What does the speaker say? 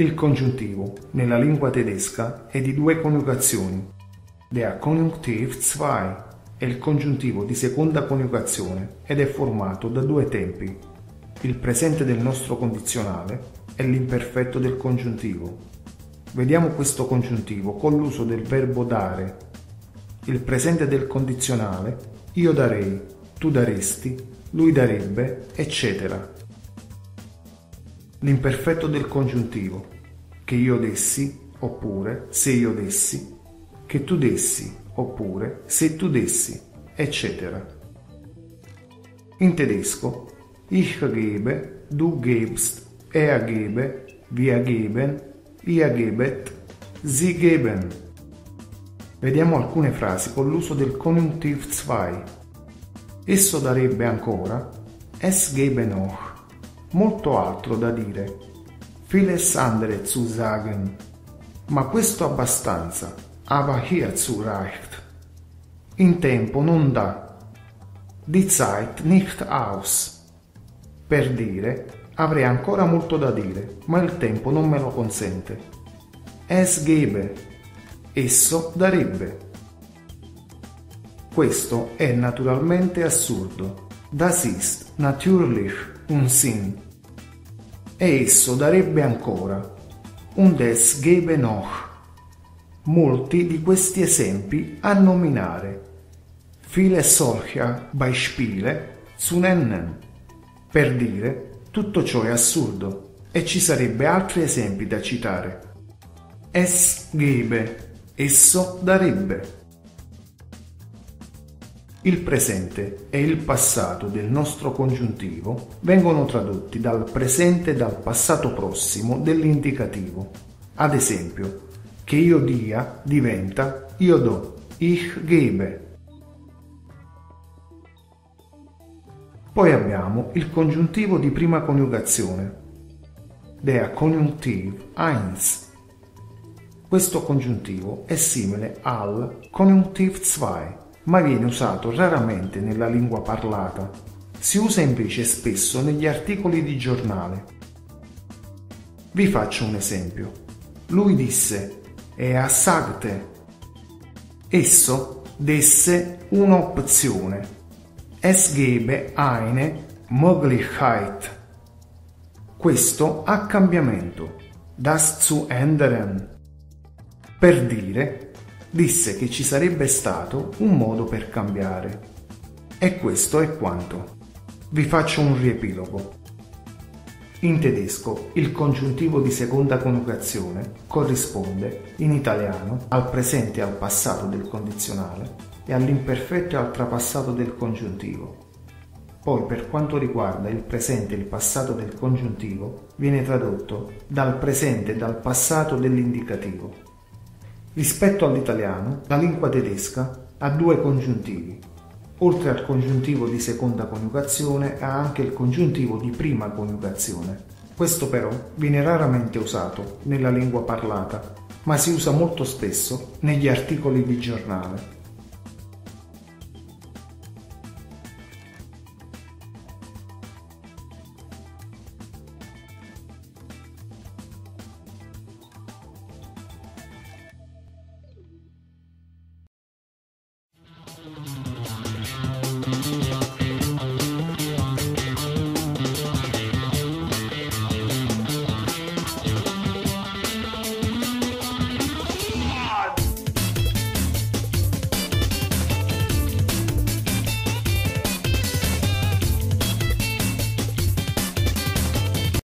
Il congiuntivo nella lingua tedesca è di due coniugazioni. Der Konjunktiv 2 è il congiuntivo di seconda coniugazione ed è formato da due tempi. Il presente del nostro condizionale e l'imperfetto del congiuntivo. Vediamo questo congiuntivo con l'uso del verbo dare. Il presente del condizionale io darei, tu daresti, lui darebbe, eccetera l'imperfetto del congiuntivo, che io dessi, oppure se io dessi, che tu dessi, oppure se tu dessi, eccetera. In tedesco, ich gebe, du gebst, er gebe, wir geben, ihr gebet, sie geben. Vediamo alcune frasi con l'uso del Konjunktiv 2. Esso darebbe ancora, es gebe noch, molto altro da dire. Vieles andere zu sagen. Ma questo abbastanza. Aber hierzu reicht. In tempo non dà. Die Zeit nicht aus. Per dire, avrei ancora molto da dire, ma il tempo non me lo consente. Es gebe. Esso darebbe. Questo è naturalmente assurdo. Das ist natürlich Unsinn. E esso darebbe ancora un des gebe noch. Molti di questi esempi a nominare. Viele solcher Beispiele zu nennen. Per dire, tutto ciò è assurdo e ci sarebbe altri esempi da citare. Es gebe, esso darebbe. Il presente e il passato del nostro congiuntivo vengono tradotti dal presente e dal passato prossimo dell'indicativo. Ad esempio, che io dia diventa io do, ich gebe. Poi abbiamo il congiuntivo di prima coniugazione, der Konjunktiv 1. Questo congiuntivo è simile al Konjunktiv 2 ma viene usato raramente nella lingua parlata. Si usa invece spesso negli articoli di giornale. Vi faccio un esempio. Lui disse, e a sagte. Esso desse un'opzione. Es gebe eine Möglichkeit. Questo ha cambiamento. Das zu ändern. Per dire disse che ci sarebbe stato un modo per cambiare. E questo è quanto. Vi faccio un riepilogo. In tedesco il congiuntivo di seconda coniugazione corrisponde in italiano al presente e al passato del condizionale e all'imperfetto e al trapassato del congiuntivo. Poi per quanto riguarda il presente e il passato del congiuntivo viene tradotto dal presente e dal passato dell'indicativo Rispetto all'italiano, la lingua tedesca ha due congiuntivi. Oltre al congiuntivo di seconda coniugazione ha anche il congiuntivo di prima coniugazione. Questo però viene raramente usato nella lingua parlata, ma si usa molto spesso negli articoli di giornale.